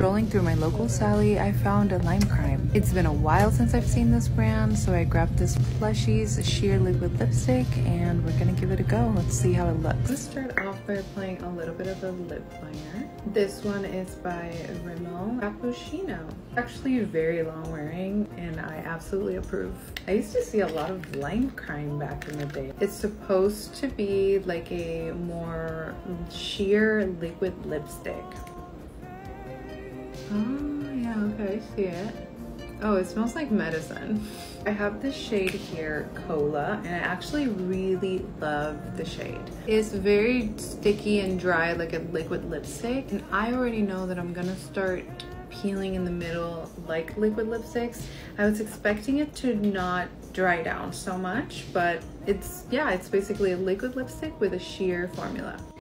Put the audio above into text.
Strolling through my local Sally, I found a Lime Crime. It's been a while since I've seen this brand, so I grabbed this Plushies Sheer Liquid Lipstick and we're gonna give it a go. Let's see how it looks. Let's start off by applying a little bit of a lip liner. This one is by Rimmel Cappuccino. Actually very long wearing and I absolutely approve. I used to see a lot of Lime Crime back in the day. It's supposed to be like a more sheer liquid lipstick. Oh, yeah, okay, I see it. Oh, it smells like medicine. I have this shade here, Cola, and I actually really love the shade. It's very sticky and dry like a liquid lipstick, and I already know that I'm gonna start peeling in the middle like liquid lipsticks. I was expecting it to not dry down so much, but it's, yeah, it's basically a liquid lipstick with a sheer formula.